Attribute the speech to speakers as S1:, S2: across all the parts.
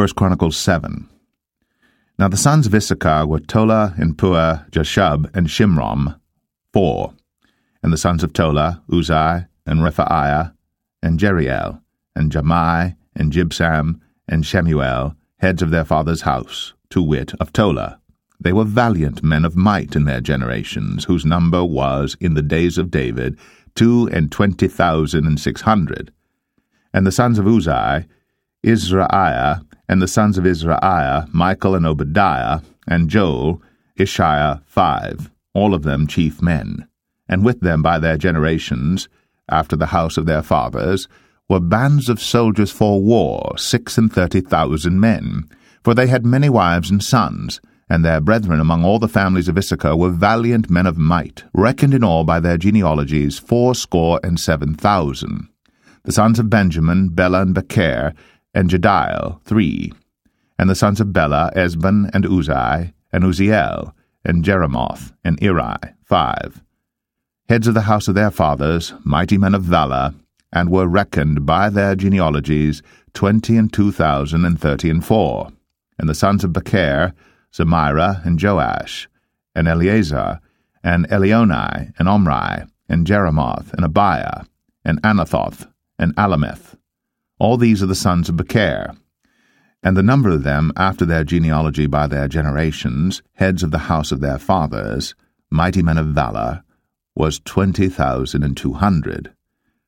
S1: 1 Chronicles 7. Now the sons of Issachar were Tola and Puah, Jashub, and Shimrom, four. And the sons of Tola, Uzzi, and Rephaiah, and Jeriel, and Jahmai, and Jibsam, and Shemuel, heads of their father's house, to wit, of Tola. They were valiant men of might in their generations, whose number was, in the days of David, two and twenty thousand and six hundred. And the sons of Uzzi, Izrahiah, and the sons of Izrahiah, Michael and Obadiah, and Joel, Ishiah, five, all of them chief men. And with them by their generations, after the house of their fathers, were bands of soldiers for war, six and thirty thousand men. For they had many wives and sons, and their brethren among all the families of Issachar were valiant men of might, reckoned in all by their genealogies fourscore and seven thousand. The sons of Benjamin, Bela and Becher, and Jediael, three. And the sons of Bela, Ezbon, and Uzzi, and Uzziel, and Jerimoth, and Iri, five. Heads of the house of their fathers, mighty men of valour, and were reckoned by their genealogies twenty and two thousand and thirty and four. And the sons of Becher, Zemira, and Joash, and Eliezer, and Elioenai, and Omri, and Jerimoth, and Abiah, and Anathoth, and Alameth, all these are the sons of Becher. And the number of them, after their genealogy by their generations, heads of the house of their fathers, mighty men of valour, was twenty thousand and two hundred.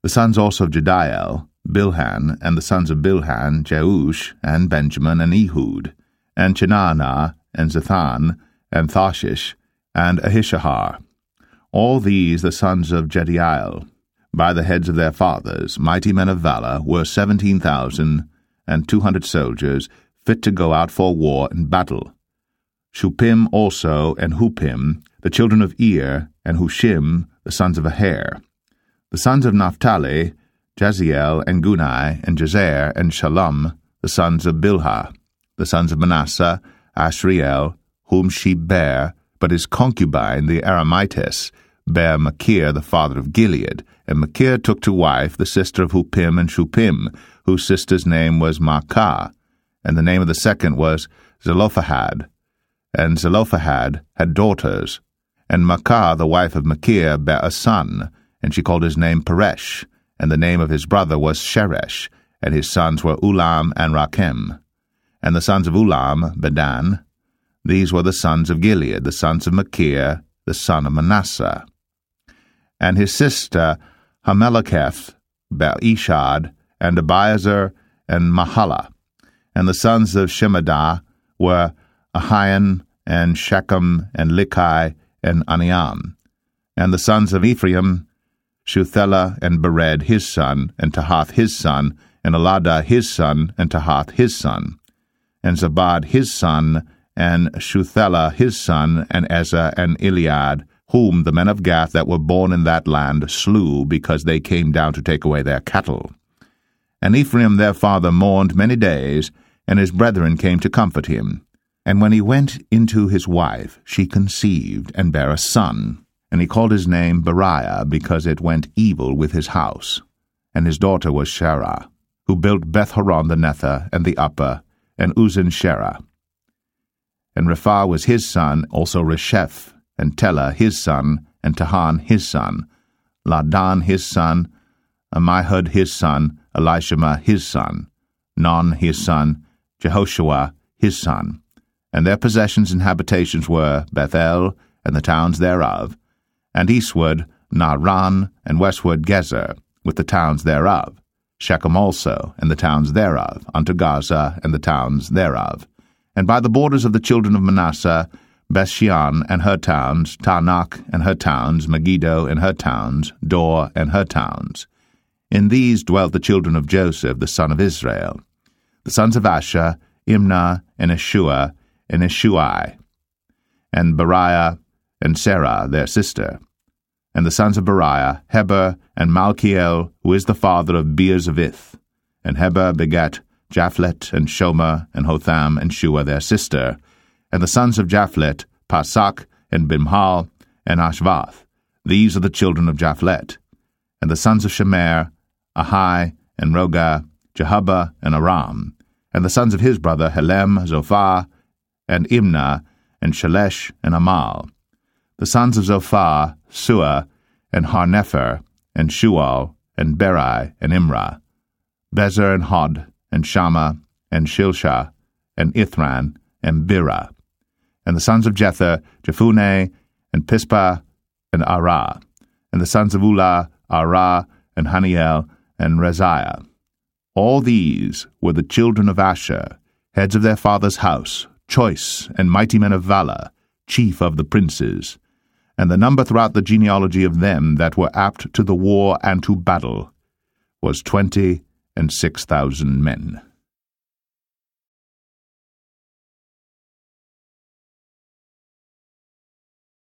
S1: The sons also of Jediael, Bilhan, and the sons of Bilhan, Jeush, and Benjamin, and Ehud, and Chenaanah, and Zethan, and Tharshish, and Ahishahar. All these the sons of Jediael, by the heads of their fathers, mighty men of valour, were seventeen thousand and two hundred soldiers, fit to go out for war and battle. Shuppim also and Huppim, the children of Ir, and Hushim, the sons of Aher. The sons of Naphtali, Jahziel and Guni, and Jezer, and Shallum, the sons of Bilhah. The sons of Manasseh, Ashriel, whom she bare, but his concubine, the Aramitess, bare Machir, the father of Gilead, and Machir took to wife the sister of Huppim and Shuppim, whose sister's name was Maachah, and the name of the second was Zelophehad. And Zelophehad had daughters. And Maachah, the wife of Machir, bare a son, and she called his name Peresh, and the name of his brother was Sheresh, and his sons were Ulam and Rakem. And the sons of Ulam, Bedan. These were the sons of Gilead, the sons of Machir, the son of Manasseh. And his sister Hammoleketh, Ishod, and Abiezer, and Mahalah. And the sons of Shemida were Ahian, and Shechem, and Likhi, and Aniam. And the sons of Ephraim, Shuthelah, and Bered his son, and Tahath his son, and Eladah his son, and Tahath his son. And Zabad his son, and Shuthelah his son, and Ezer, and Elead, whom the men of Gath that were born in that land slew because they came down to take away their cattle. And Ephraim their father mourned many days, and his brethren came to comfort him. And when he went into his wife, she conceived and bare a son. And he called his name Beriah, because it went evil with his house. And his daughter was Sherah, who built Beth-horon the Nether, and the upper, and Uzzen Sherah. And Rephah was his son, also Resheph, and Telah his son, and Tahan his son, Laadan his son, Ammihud his son, Elishama his son, Non his son, Jehoshuah his son. And their possessions and habitations were Bethel, and the towns thereof, and eastward Naaran, and westward Gezer, with the towns thereof, Shechem also, and the towns thereof, unto Gaza, and the towns thereof. And by the borders of the children of Manasseh, Bethshean and her towns, Taanach and her towns, Megiddo and her towns, Dor and her towns. In these dwelt the children of Joseph, the son of Israel. The sons of Asher, Imnah, and Isuah, and Ishuai, and Beriah, and Serah, their sister. And the sons of Beriah, Heber, and Malchiel, who is the father of Birzavith. And Heber begat Japhlet, and Shomer, and Hotham, and Shua, their sister, and the sons of Japhlet, Pasach, and Bimhal, and Ashvath. These are the children of Japhlet. And the sons of Shamer, Ahi, and Rohgah, Jehubbah, and Aram. And the sons of his brother Helem, Zophah, and Imna, and Shelesh, and Amal. The sons of Zophah, Suah, and Harnepher, and Shual, and Beri, and Imrah. Bezer, and Hod, and Shamma, and Shilshah, and Ithran, and Beera. And the sons of Jether, Jephunneh, and Pispah, and Ara. And the sons of Ulla, Arah, and Haniel, and Rezia. All these were the children of Asher, heads of their father's house, choice and mighty men of valor, chief of the princes. And the number throughout the genealogy of them that were apt to the war and to battle was twenty and six thousand men.